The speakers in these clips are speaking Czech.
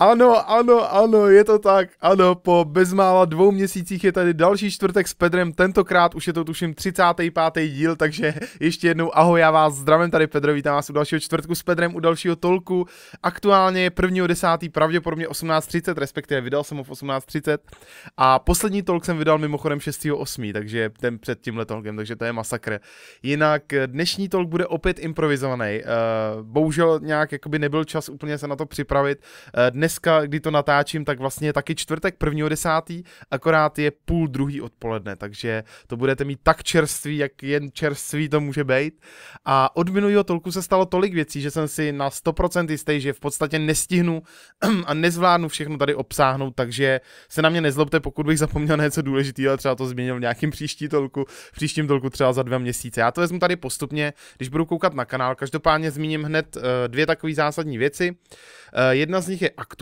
Ano, ano, ano, je to tak, ano, po bezmála dvou měsících je tady další čtvrtek s Pedrem, tentokrát už je to tuším 35. díl, takže ještě jednou ahoj, já vás zdravím tady Pedro, vítám vás u dalšího čtvrtku s Pedrem, u dalšího tolku, aktuálně je 1.10. pravděpodobně 18.30, respektive vydal jsem ho v 18.30 a poslední tolk jsem vydal mimochodem 6.8., takže ten před tímhle tolkem, takže to je masakr. Jinak dnešní tolk bude opět improvizovaný, uh, bohužel nějak jakoby nebyl čas úplně se na to připravit, uh, dnes dneska, kdy to natáčím, tak vlastně je taky čtvrtek, prvního desátý, akorát je půl druhý odpoledne, takže to budete mít tak čerstvý, jak jen čerstvý to může být. A od minulého tolku se stalo tolik věcí, že jsem si na 100% jistý, že v podstatě nestihnu a nezvládnu všechno tady obsáhnout, takže se na mě nezlobte, pokud bych zapomněl něco důležitého, třeba to změnil v nějakým příští tolku, v příštím tolku třeba za dva měsíce. Já to vezmu tady postupně, když budu koukat na kanál. Každopádně zmíním hned uh, dvě takové zásadní věci. Uh, jedna z nich je aktuální,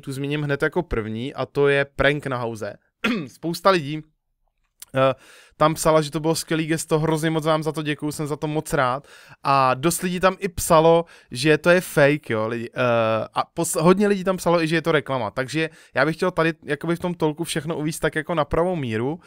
tu zmíním hned jako první, a to je prank na hauze. Spousta lidí Uh, tam psala, že to bylo skvělý gesto, hrozně moc vám za to děkuju, jsem za to moc rád. A dost lidí tam i psalo, že to je fake, jo, lidi. Uh, a pos- hodně lidí tam psalo i, že je to reklama. Takže já bych chtěl tady jakoby v tom tolku všechno uvíct tak jako na pravou míru. Uh,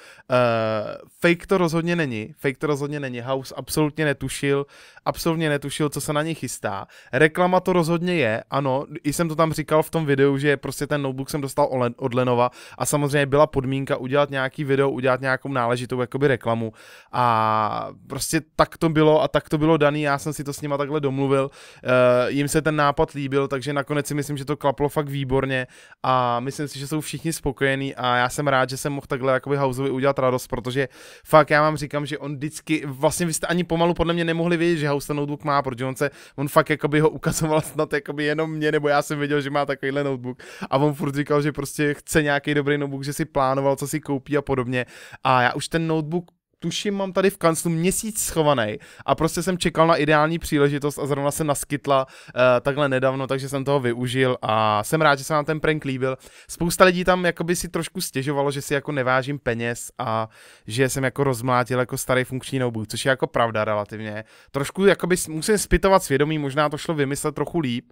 fake to rozhodně není, fake to rozhodně není. House absolutně netušil, absolutně netušil, co se na něj chystá. Reklama to rozhodně je, ano, i jsem to tam říkal v tom videu, že prostě ten notebook jsem dostal od Lenova a samozřejmě byla podmínka udělat nějaký video, udělat nějakou náležitou jako jakoby reklamu. A prostě tak to bylo a tak to bylo daný, já jsem si to s nima takhle domluvil, uh, jim se ten nápad líbil, takže nakonec si myslím, že to klaplo fakt výborně. A myslím si, že jsou všichni spokojení a já jsem rád, že jsem mohl takhle jakoby Houseovi udělat radost, protože fakt já vám říkám, že on vždycky, vlastně vy jste ani pomalu podle mě nemohli vědět, že House ten notebook má, protože on se, on fakt jakoby ho ukazoval snad jakoby jenom mě, nebo já jsem věděl, že má takovýhle notebook. A on furt říkal, že prostě chce nějaký dobrý notebook, že si plánoval, co si koupí a podobně. A já už ten notebook notebook tuším, mám tady v kanclu měsíc schovaný a prostě jsem čekal na ideální příležitost a zrovna se naskytla uh, takhle nedávno, takže jsem toho využil a jsem rád, že se vám ten prank líbil. Spousta lidí tam jakoby si trošku stěžovalo, že si jako nevážím peněz a že jsem jako rozmlátil jako starý funkční notebook, což je jako pravda relativně. Trošku jakoby musím zpytovat svědomí, možná to šlo vymyslet trochu líp,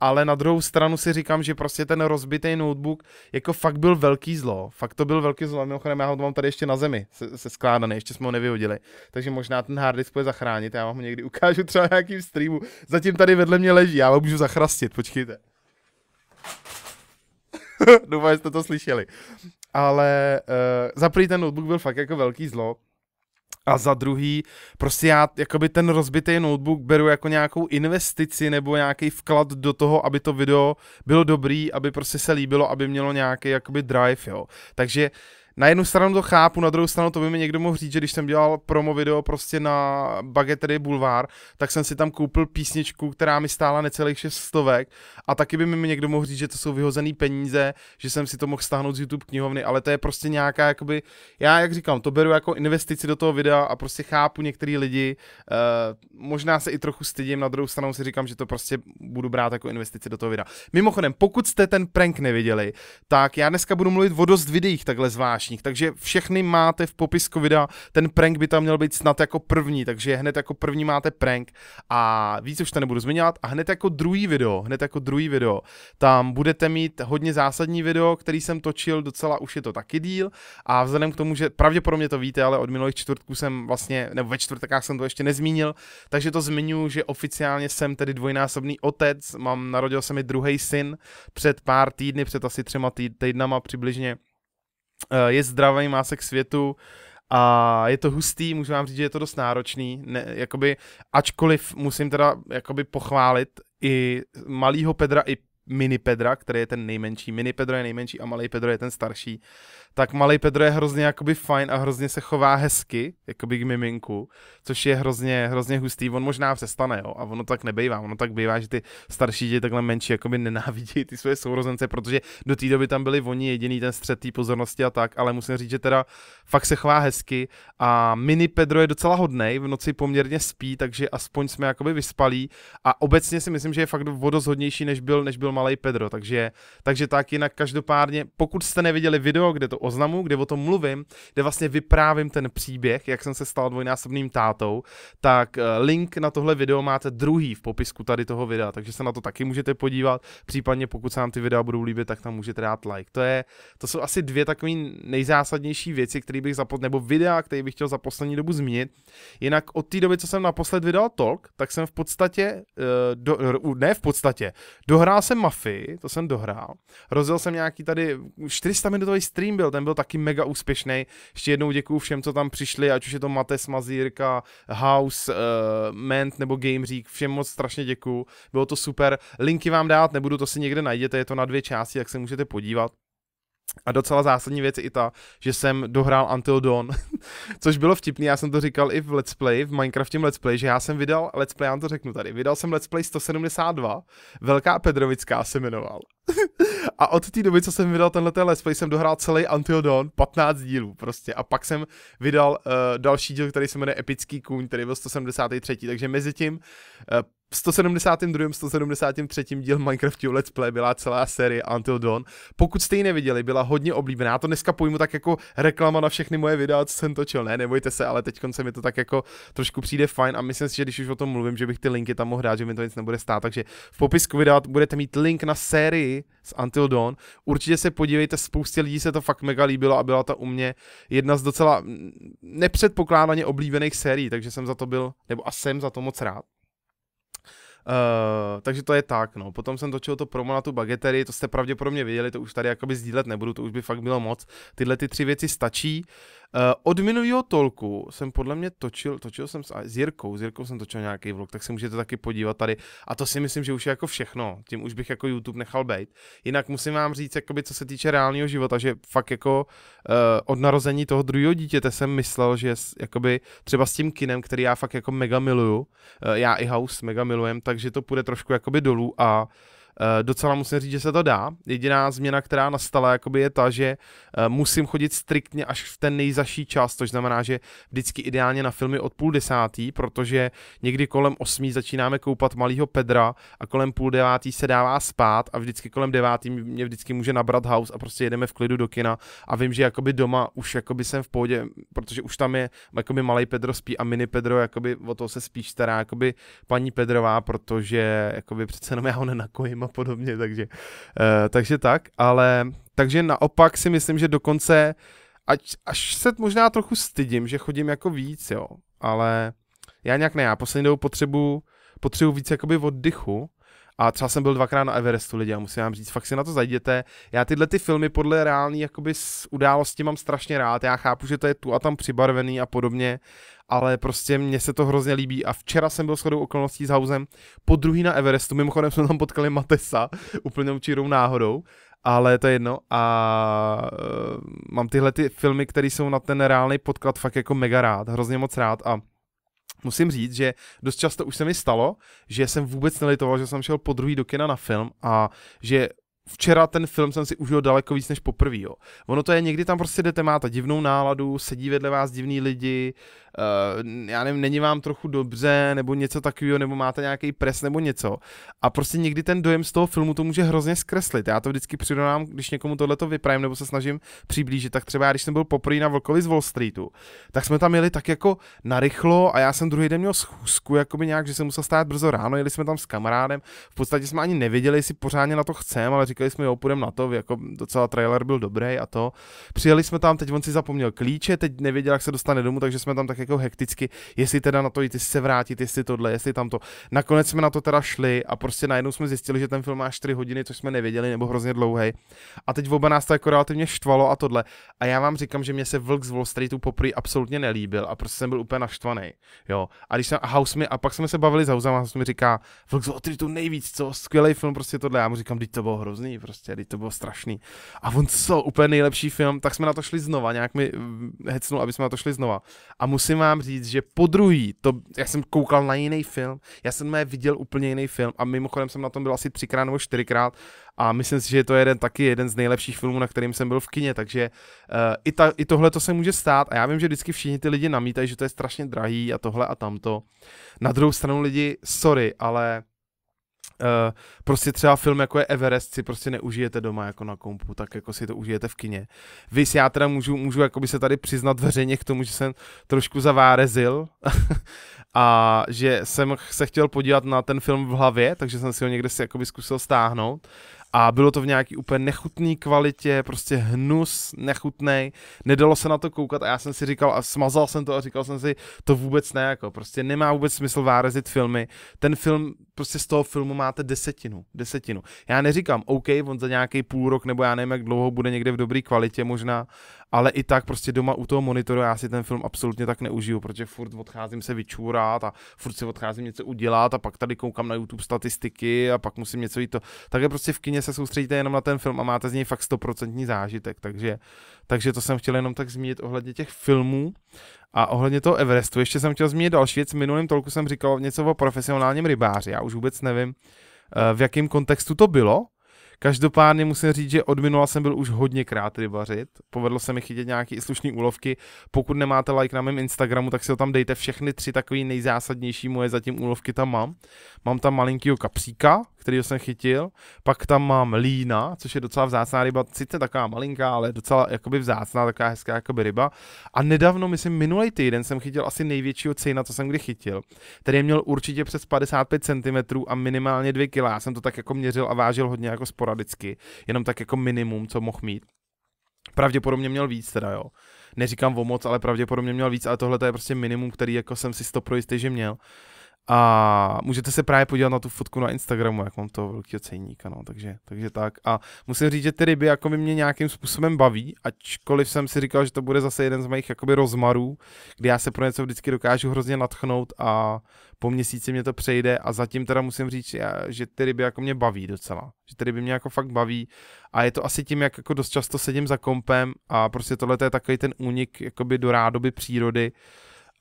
ale na druhou stranu si říkám, že prostě ten rozbitý notebook jako fakt byl velký zlo. Fakt to byl velký zlo. Mimochodem, já ho mám tady ještě na zemi se, se skládaný, ještě jsme ho nevyhodili. Takže možná ten hard disk bude zachránit. Já vám ho někdy ukážu třeba nějakým streamu. Zatím tady vedle mě leží, já ho můžu zachrastit, počkejte. Doufám, že jste to slyšeli. Ale uh, za ten notebook byl fakt jako velký zlo. A za druhý, prostě já jakoby ten rozbitý notebook beru jako nějakou investici nebo nějaký vklad do toho, aby to video bylo dobrý, aby prostě se líbilo, aby mělo nějaký jakoby drive, jo. Takže na jednu stranu to chápu, na druhou stranu to by mi někdo mohl říct, že když jsem dělal promo video prostě na Bagetery Boulevard, tak jsem si tam koupil písničku, která mi stála necelých 6 stovek a taky by mi někdo mohl říct, že to jsou vyhozené peníze, že jsem si to mohl stáhnout z YouTube knihovny, ale to je prostě nějaká, jakoby, já jak říkám, to beru jako investici do toho videa a prostě chápu některý lidi, uh, možná se i trochu stydím, na druhou stranu si říkám, že to prostě budu brát jako investici do toho videa. Mimochodem, pokud jste ten prank neviděli, tak já dneska budu mluvit o dost videích takhle zvlášť zvláštních, takže všechny máte v popisku videa, ten prank by tam měl být snad jako první, takže hned jako první máte prank. A víc už to nebudu zmiňovat. A hned jako druhý video, hned jako druhý video, tam budete mít hodně zásadní video, který jsem točil, docela už je to taky díl. A vzhledem k tomu, že pravděpodobně to víte, ale od minulých čtvrtků jsem vlastně, nebo ve čtvrtkách jsem to ještě nezmínil, takže to zmiňuji, že oficiálně jsem tedy dvojnásobný otec, mám, narodil se mi druhý syn před pár týdny, před asi třema týdnama přibližně, je zdravý, má se k světu a je to hustý, můžu vám říct, že je to dost náročný, ne, jakoby, ačkoliv musím teda jakoby pochválit i malýho Pedra, i mini Pedra, který je ten nejmenší. Mini Pedro je nejmenší a malý Pedro je ten starší tak malý Pedro je hrozně jakoby fajn a hrozně se chová hezky, jakoby k miminku, což je hrozně, hrozně hustý. On možná přestane, jo, a ono tak nebejvá. Ono tak bývá, že ty starší děti takhle menší jakoby nenávidí ty svoje sourozence, protože do té doby tam byli oni jediný ten střed té pozornosti a tak, ale musím říct, že teda fakt se chová hezky a mini Pedro je docela hodnej, v noci poměrně spí, takže aspoň jsme jakoby vyspalí a obecně si myslím, že je fakt vodozhodnější, než byl, než byl malý Pedro, takže, takže tak jinak každopádně, pokud jste neviděli video, kde to oznamu, kde o tom mluvím, kde vlastně vyprávím ten příběh, jak jsem se stal dvojnásobným tátou, tak eh, link na tohle video máte druhý v popisku tady toho videa, takže se na to taky můžete podívat, případně pokud se vám ty videa budou líbit, tak tam můžete dát like. To, je, to jsou asi dvě takové nejzásadnější věci, které bych za nebo videa, které bych chtěl za poslední dobu zmínit. Jinak od té doby, co jsem naposled vydal talk, tak jsem v podstatě, uh, do, ne v podstatě, dohrál jsem Mafii, to jsem dohrál, rozjel jsem nějaký tady 400 minutový stream byl, ten byl taky mega úspěšný. Ještě jednou děkuju všem, co tam přišli, ať už je to Mate Smazírka, House, uh, Ment nebo Gameřík, všem moc strašně děkuju, bylo to super. Linky vám dát nebudu, to si někde najděte, je to na dvě části, jak se můžete podívat. A docela zásadní věc je i ta, že jsem dohrál Until Dawn, což bylo vtipný, já jsem to říkal i v Let's Play, v Minecraftím Let's Play, že já jsem vydal Let's Play, já to řeknu tady, vydal jsem Let's Play 172, Velká Pedrovická se jmenoval. a od té doby, co jsem vydal tenhle Let's Play, jsem dohrál celý Until Dawn, 15 dílů prostě. A pak jsem vydal uh, další díl, který se jmenuje Epický kůň, který byl 173. Takže mezi tím uh, 172. 173. díl Minecraftu Let's Play byla celá série Until Dawn. Pokud jste ji neviděli, byla hodně oblíbená. Já to dneska pojmu tak jako reklama na všechny moje videa, co jsem točil. Ne, nebojte se, ale teď se mi to tak jako trošku přijde fajn a myslím si, že když už o tom mluvím, že bych ty linky tam mohl dát, že mi to nic nebude stát. Takže v popisku videa budete mít link na sérii z Until Dawn. Určitě se podívejte, spoustě lidí se to fakt mega líbilo a byla to u mě jedna z docela nepředpokládaně oblíbených sérií, takže jsem za to byl, nebo a jsem za to moc rád. Uh, takže to je tak, no. Potom jsem točil to promo na tu bagetery, to jste pravděpodobně viděli, to už tady jakoby sdílet nebudu, to už by fakt bylo moc. Tyhle ty tři věci stačí. Uh, od minulého tolku jsem podle mě točil, točil jsem s, s Jirkou, s Jirkou jsem točil nějaký vlog, tak se můžete taky podívat tady. A to si myslím, že už je jako všechno, tím už bych jako YouTube nechal být. Jinak musím vám říct, jakoby, co se týče reálného života, že fakt jako uh, od narození toho druhého dítěte jsem myslel, že jakoby třeba s tím kinem, který já fakt jako mega miluju, uh, já i House mega milujem, takže to půjde trošku jakoby dolů a Eh, docela musím říct, že se to dá. Jediná změna, která nastala, jakoby je ta, že eh, musím chodit striktně až v ten nejzaší čas, což znamená, že vždycky ideálně na filmy od půl desátý, protože někdy kolem osmí začínáme koupat malýho Pedra a kolem půl devátý se dává spát a vždycky kolem devátý mě vždycky může nabrat house a prostě jedeme v klidu do kina a vím, že jakoby doma už jakoby jsem v pohodě, protože už tam je jakoby malý Pedro spí a mini Pedro jakoby o to se spíš stará jakoby paní Pedrová, protože jakoby přece jenom já ho nenakojím a podobně, takže, uh, takže tak, ale takže naopak si myslím, že dokonce, ať, až se možná trochu stydím, že chodím jako víc, jo, ale já nějak ne, já poslední dobou potřebuji potřebuji víc jakoby oddychu, a třeba jsem byl dvakrát na Everestu lidi a musím vám říct, fakt si na to zajděte. Já tyhle ty filmy podle reální jakoby s událostí mám strašně rád. Já chápu, že to je tu a tam přibarvený a podobně, ale prostě mně se to hrozně líbí a včera jsem byl shodou okolností s Hausem po druhý na Everestu, mimochodem jsme tam potkali Matesa, úplně určitou náhodou, ale to je jedno a uh, mám tyhle ty filmy, které jsou na ten reálný podklad fakt jako mega rád, hrozně moc rád a musím říct, že dost často už se mi stalo, že jsem vůbec nelitoval, že jsem šel po druhý do kina na film a že včera ten film jsem si užil daleko víc než poprvý, jo. Ono to je, někdy tam prostě jdete, máte divnou náladu, sedí vedle vás divní lidi, uh, já nevím, není vám trochu dobře, nebo něco takového, nebo máte nějaký pres nebo něco. A prostě někdy ten dojem z toho filmu to může hrozně zkreslit. Já to vždycky přirovnám, když někomu tohle to vypravím, nebo se snažím přiblížit, tak třeba já, když jsem byl poprvé na Vlkovi z Wall Streetu, tak jsme tam jeli tak jako narychlo a já jsem druhý den měl schůzku, jakoby nějak, že jsem musel stát brzo ráno, jeli jsme tam s kamarádem, v podstatě jsme ani nevěděli, jestli pořádně na to chceme, ale říkali jsme, jo, půjdeme na to, jako docela trailer byl dobrý a to. Přijeli jsme tam, teď on si zapomněl klíče, teď nevěděl, jak se dostane domů, takže jsme tam tak jako hekticky, jestli teda na to jít, jestli se vrátit, jestli tohle, jestli tamto. Nakonec jsme na to teda šli a prostě najednou jsme zjistili, že ten film má 4 hodiny, což jsme nevěděli, nebo hrozně dlouhý. A teď oba nás to jako relativně štvalo a tohle. A já vám říkám, že mě se Vlk z Wall Streetu poprvé absolutně nelíbil a prostě jsem byl úplně naštvaný. Jo. A když jsem, a House mi, a pak jsme se bavili s Housem a House mi říká, Vlk z Wall Streetu nejvíc, co, skvělý film, prostě tohle. Já mu říkám, teď to bylo hrozný, prostě, teď to bylo strašný. A on co, úplně nejlepší film, tak jsme na to šli znova, nějak mi hecnul, aby jsme na to šli znova. A musím vám říct, že po druhý, to, já jsem koukal na jiný film, já jsem viděl úplně jiný film a mimochodem jsem na tom byl asi třikrát nebo čtyřikrát a myslím si, že to je jeden, taky jeden z nejlepších filmů, na kterým jsem byl v kině, takže uh, i, ta, i tohle to se může stát a já vím, že vždycky všichni ty lidi namítají, že to je strašně drahý a tohle a tamto. Na druhou stranu lidi, sorry, ale Uh, prostě třeba film jako je Everest si prostě neužijete doma jako na kompu, tak jako si to užijete v kině. Vy já teda můžu, můžu jakoby se tady přiznat veřejně k tomu, že jsem trošku zavárezil a že jsem se chtěl podívat na ten film v hlavě, takže jsem si ho někde si jakoby zkusil stáhnout a bylo to v nějaký úplně nechutný kvalitě, prostě hnus, nechutný, nedalo se na to koukat a já jsem si říkal a smazal jsem to a říkal jsem si, to vůbec ne, jako prostě nemá vůbec smysl várezit filmy. Ten film, prostě z toho filmu máte desetinu, desetinu. Já neříkám, OK, on za nějaký půl rok nebo já nevím, jak dlouho bude někde v dobré kvalitě možná, ale i tak prostě doma u toho monitoru já si ten film absolutně tak neužiju, protože furt odcházím se vyčůrat a furt si odcházím něco udělat a pak tady koukám na YouTube statistiky a pak musím něco jít to. Takže prostě v kině se soustředíte jenom na ten film a máte z něj fakt stoprocentní zážitek, takže, takže to jsem chtěl jenom tak zmínit ohledně těch filmů a ohledně toho Everestu. Ještě jsem chtěl zmínit další věc, v minulém tolku jsem říkal něco o profesionálním rybáři, já už vůbec nevím, eh, v jakém kontextu to bylo, Každopádně musím říct, že od minula jsem byl už hodněkrát rybařit. Povedlo se mi chytit nějaký slušný úlovky. Pokud nemáte like na mém Instagramu, tak si ho tam dejte všechny tři takové nejzásadnější moje zatím úlovky tam mám. Mám tam malinkýho kapříka, který jsem chytil, pak tam mám lína, což je docela vzácná ryba, sice taková malinká, ale docela jakoby vzácná, taková hezká jakoby ryba. A nedávno, myslím, minulý týden jsem chytil asi největšího cejna, co jsem kdy chytil, který měl určitě přes 55 cm a minimálně 2 kg. Já jsem to tak jako měřil a vážil hodně jako sporadicky, jenom tak jako minimum, co mohl mít. Pravděpodobně měl víc teda, jo. Neříkám o moc, ale pravděpodobně měl víc, ale tohle je prostě minimum, který jako jsem si pro jistý, že měl. A můžete se právě podívat na tu fotku na Instagramu, jak mám toho velkého cejníka, no, takže, takže tak. A musím říct, že ty ryby jako by mě nějakým způsobem baví, ačkoliv jsem si říkal, že to bude zase jeden z mých jakoby rozmarů, kdy já se pro něco vždycky dokážu hrozně natchnout a po měsíci mě to přejde a zatím teda musím říct, že ty ryby jako mě baví docela. Že ty ryby mě jako fakt baví a je to asi tím, jak jako dost často sedím za kompem a prostě tohle je takový ten únik jakoby do rádoby přírody,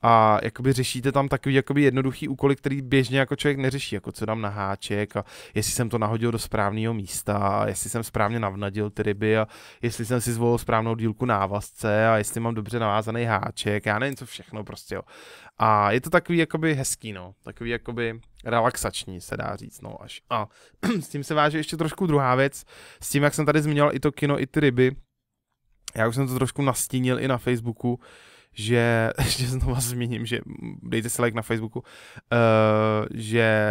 a jakoby řešíte tam takový jakoby jednoduchý úkoly, který běžně jako člověk neřeší, jako co dám na háček a jestli jsem to nahodil do správného místa a jestli jsem správně navnadil ty ryby a jestli jsem si zvolil správnou dílku návazce a jestli mám dobře navázaný háček, já nevím co všechno prostě jo. A je to takový jakoby hezký, no, takový jakoby relaxační, se dá říct, no až. A s tím se váže ještě trošku druhá věc, s tím, jak jsem tady zmínil i to kino, i ty ryby, já už jsem to trošku nastínil i na Facebooku, že, ještě znova zmíním, že dejte si like na Facebooku, uh, že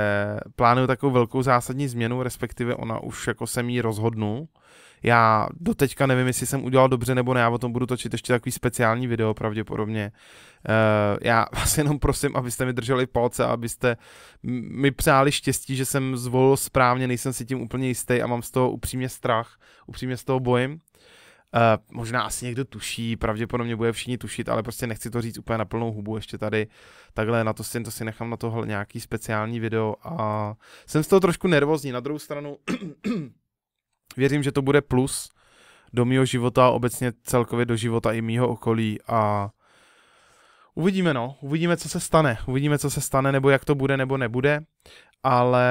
plánuju takovou velkou zásadní změnu, respektive ona už jako jsem jí rozhodnul. Já do teďka nevím, jestli jsem udělal dobře nebo ne, já o tom budu točit ještě takový speciální video pravděpodobně. Uh, já vás jenom prosím, abyste mi drželi palce, abyste mi přáli štěstí, že jsem zvolil správně, nejsem si tím úplně jistý a mám z toho upřímně strach, upřímně z toho bojím. Uh, možná asi někdo tuší, pravděpodobně bude všichni tušit, ale prostě nechci to říct úplně na plnou hubu ještě tady. Takhle na to si, to si nechám na tohle nějaký speciální video a jsem z toho trošku nervózní. Na druhou stranu věřím, že to bude plus do mého života, obecně celkově do života i mýho okolí a uvidíme no, uvidíme, co se stane. Uvidíme, co se stane, nebo jak to bude, nebo nebude ale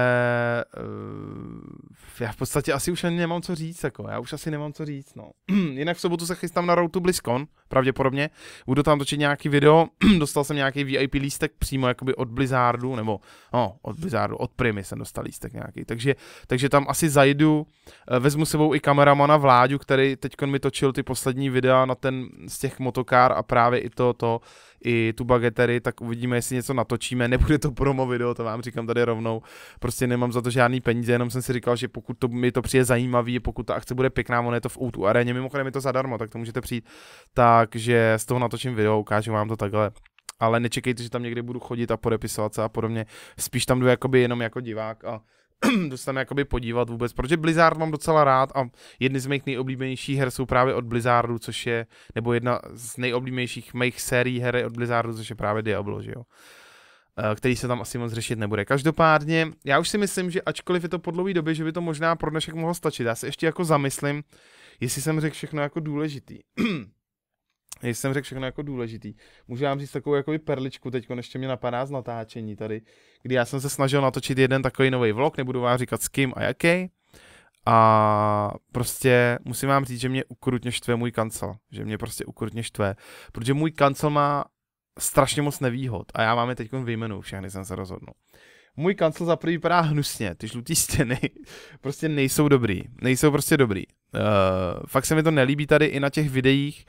uh, já v podstatě asi už ani nemám co říct, jako, já už asi nemám co říct, no. Jinak v sobotu se chystám na Road to BlizzCon, pravděpodobně, budu tam točit nějaký video, dostal jsem nějaký VIP lístek přímo jakoby od Blizzardu, nebo no, od Blizzardu, od Primy jsem dostal lístek nějaký, takže, takže tam asi zajdu, eh, vezmu sebou i kameramana Vláďu, který teď mi točil ty poslední videa na ten z těch motokár a právě i to, to, i tu bagetery, tak uvidíme, jestli něco natočíme, nebude to promo video, to vám říkám tady rovnou, prostě nemám za to žádný peníze, jenom jsem si říkal, že pokud to mi to přijde zajímavý, pokud ta akce bude pěkná, ono je to v Outu aréně, mimochodem je to zadarmo, tak to můžete přijít, takže z toho natočím video, ukážu vám to takhle. Ale nečekejte, že tam někdy budu chodit a podepisovat se a podobně. Spíš tam jdu jakoby jenom jako divák a tam jakoby podívat vůbec, protože Blizzard mám docela rád a jedny z mých nejoblíbenějších her jsou právě od Blizzardu, což je, nebo jedna z nejoblíbenějších mých sérií her od Blizzardu, což je právě Diablo, že jo eh, který se tam asi moc řešit nebude. Každopádně, já už si myslím, že ačkoliv je to po dlouhé době, že by to možná pro dnešek mohlo stačit. Já se ještě jako zamyslím, jestli jsem řekl všechno jako důležitý. jsem řekl všechno jako důležitý. Můžu vám říct takovou jakoby perličku, teď ještě mě napadá z natáčení tady, kdy já jsem se snažil natočit jeden takový nový vlog, nebudu vám říkat s kým a jaký. A prostě musím vám říct, že mě ukrutně štve můj kancel. Že mě prostě ukrutně štve. Protože můj kancel má strašně moc nevýhod a já vám je teď vyjmenuju, všechny jsem se rozhodnul. můj kancel za prvý vypadá hnusně, ty žlutý stěny prostě nejsou dobrý, nejsou prostě dobrý. Uh, fakt se mi to nelíbí tady i na těch videích,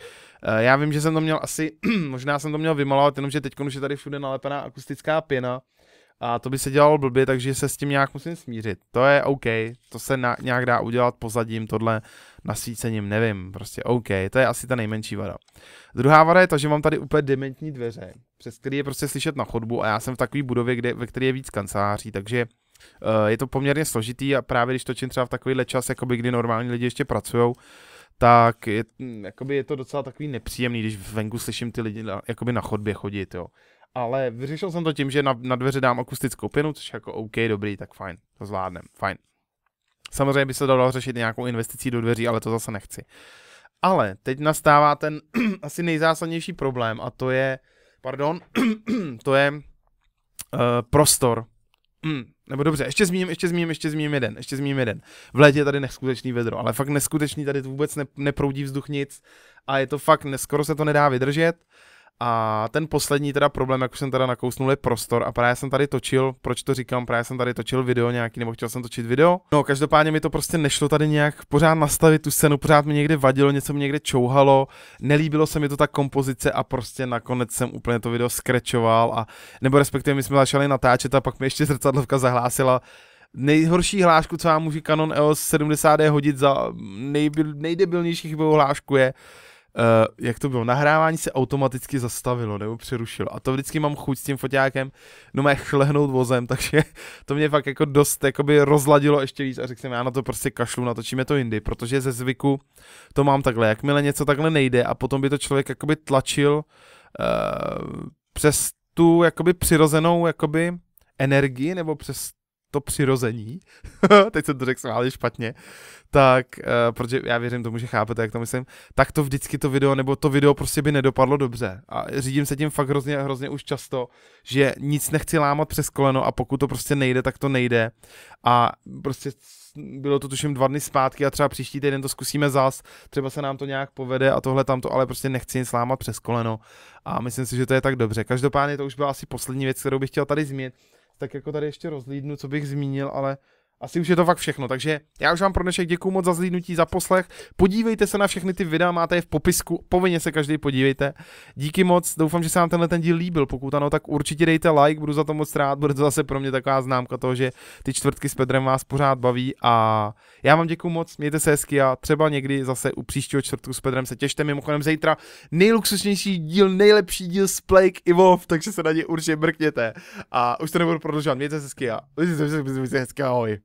uh, já vím, že jsem to měl asi, možná jsem to měl vymalovat, jenomže teď už je tady všude nalepená akustická pěna, a to by se dělalo blbě, takže se s tím nějak musím smířit. To je OK, to se na, nějak dá udělat pozadím, tohle nasvícením, nevím, prostě OK, to je asi ta nejmenší vada. Druhá vada je to, že mám tady úplně dementní dveře, přes který je prostě slyšet na chodbu a já jsem v takové budově, kde, ve které je víc kanceláří, takže je to poměrně složitý a právě když točím třeba v takovýhle čas, jakoby, kdy normální lidi ještě pracují, tak je, jakoby je to docela takový nepříjemný, když venku slyším ty lidi jakoby na chodbě chodit, jo ale vyřešil jsem to tím, že na, na dveře dám akustickou pěnu, což jako OK, dobrý, tak fajn, to zvládnem, fajn. Samozřejmě by se dalo řešit nějakou investicí do dveří, ale to zase nechci. Ale teď nastává ten asi nejzásadnější problém a to je, pardon, to je uh, prostor. Mm, nebo dobře, ještě zmíním, ještě zmíním, ještě zmíním jeden, ještě zmíním jeden. V létě je tady neskutečný vedro, ale fakt neskutečný, tady vůbec ne, neproudí vzduch nic a je to fakt, skoro se to nedá vydržet. A ten poslední teda problém, jak už jsem teda nakousnul, je prostor a právě jsem tady točil, proč to říkám, právě jsem tady točil video nějaký, nebo chtěl jsem točit video. No, každopádně mi to prostě nešlo tady nějak pořád nastavit tu scénu, pořád mi někde vadilo, něco mi někde čouhalo, nelíbilo se mi to ta kompozice a prostě nakonec jsem úplně to video skrečoval a, nebo respektive my jsme začali natáčet a pak mi ještě zrcadlovka zahlásila, nejhorší hlášku, co vám může Canon EOS 70D hodit za nejbil, nejdebilnější chybovou hlášku je, uh, jak to bylo, nahrávání se automaticky zastavilo nebo přerušilo. A to vždycky mám chuť s tím foťákem, no má chlehnout vozem, takže to mě fakt jako dost jakoby rozladilo ještě víc a řekl jsem, já na to prostě kašlu, natočíme to jindy, protože ze zvyku to mám takhle, jakmile něco takhle nejde a potom by to člověk jakoby tlačil uh, přes tu jakoby přirozenou jakoby energii nebo přes to přirození, teď jsem to řekl smáli špatně, tak, uh, protože já věřím tomu, že chápete, jak to myslím, tak to vždycky to video, nebo to video prostě by nedopadlo dobře. A řídím se tím fakt hrozně, hrozně už často, že nic nechci lámat přes koleno a pokud to prostě nejde, tak to nejde. A prostě bylo to tuším dva dny zpátky a třeba příští týden to zkusíme zas, třeba se nám to nějak povede a tohle tamto, ale prostě nechci nic lámat přes koleno a myslím si, že to je tak dobře. Každopádně to už byla asi poslední věc, kterou bych chtěl tady zmínit tak jako tady ještě rozlídnu, co bych zmínil, ale asi už je to fakt všechno, takže já už vám pro dnešek děkuji moc za zlídnutí, za poslech. Podívejte se na všechny ty videa, máte je v popisku, povinně se každý podívejte. Díky moc, doufám, že se vám tenhle ten díl líbil, pokud ano, tak určitě dejte like, budu za to moc rád, bude to zase pro mě taková známka toho, že ty čtvrtky s Pedrem vás pořád baví a já vám děkuji moc, mějte se hezky a třeba někdy zase u příštího čtvrtku s Pedrem se těšte, mimochodem zítra nejluxusnější díl, nejlepší díl z Plague Evolve, takže se na ně určitě mrkněte a už to nebudu prodlužovat, mějte se hezky a mějte se hezky, ahoj.